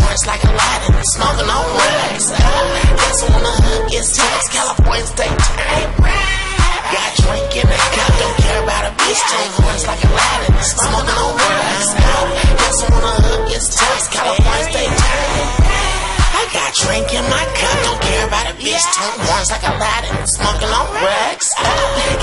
hearts like Aladdin, smoking on wax. Guess when the hood gets taxed, California state tight. Got drink in the cup, don't care about a bitch, chain hearts like Aladdin, smoking on wax. Guess when the hood gets taxed, California state tight. I got drink in my cup, don't care about a bitch, chain like Aladdin, smoking on wax.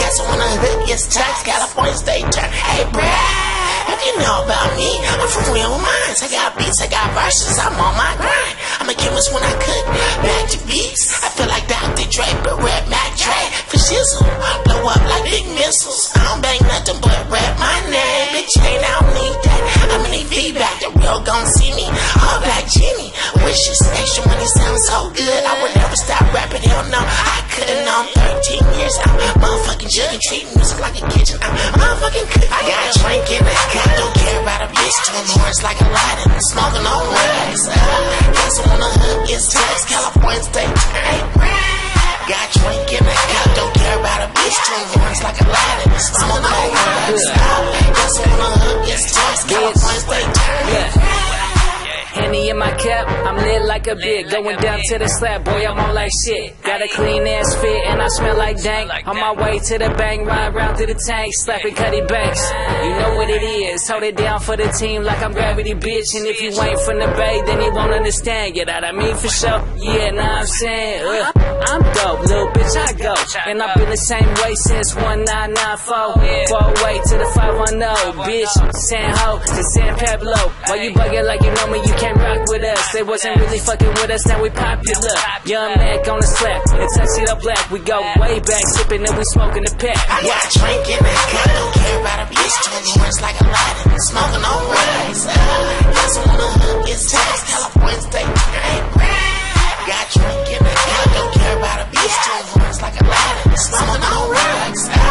Guess when the hood gets taxed, California state tight. Hey, bruh, if you know about me, I'm from real minds. I got beats, I got verses, I'm on my grind. I'm a chemist when I cook, back to beats. I feel like Dr. Dre, but rap Mac Dre for shizzle. Blow up like big missiles. I don't bang nothing but rap my name. Bitch, ain't I don't need that. I'm in feedback, the real gon' see me. All black Jimmy, wishes extra money sounds so good. I would never stop rapping, hell no. I could've known 13 years. I'm motherfucking jugging, treating music like a kitchen. I'm motherfucking like a bit. Going down to the slab, boy, I'm on like shit. Got a clean ass fit, and I smell like dank. On my way to the bank, ride round to the tank, slapping Cuddy Banks. You know what it is, hold it down for the team like I'm gravity, bitch. And if you ain't from the bay, then you won't understand. Get out, I mean for sure. Yeah, know I'm saying? Uh, I'm dope, little bitch, I go. And I've been the same way since 1994. Far away to the 510, bitch. San Jo to San Pablo. Why you bugging like you know me, you can't rock with us. They wasn't really fucking with us, now we popular. Yung Mac on the slap, and tuxedo black. We go way back, sipping and we smoking the pack. I got a drink I don't care like a addict. Stomach on rags.